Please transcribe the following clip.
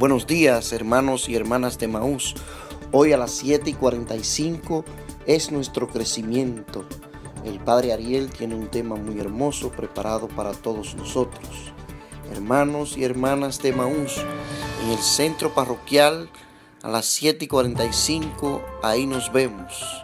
Buenos días hermanos y hermanas de Maús. Hoy a las 7 y 45 es nuestro crecimiento. El Padre Ariel tiene un tema muy hermoso preparado para todos nosotros. Hermanos y hermanas de Maús, en el centro parroquial a las 7 y 45, ahí nos vemos.